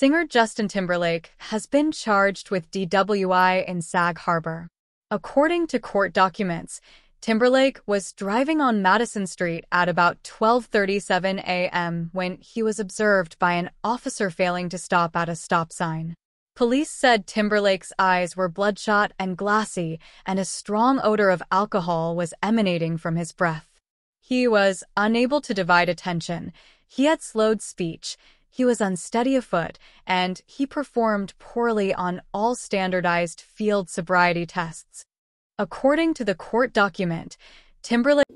Singer Justin Timberlake has been charged with DWI in Sag Harbor. According to court documents, Timberlake was driving on Madison Street at about 12:37 a.m. when he was observed by an officer failing to stop at a stop sign. Police said Timberlake's eyes were bloodshot and glassy, and a strong odor of alcohol was emanating from his breath. He was unable to divide attention. He had slowed speech. He was unsteady afoot, and he performed poorly on all standardized field sobriety tests. According to the court document, Timberlake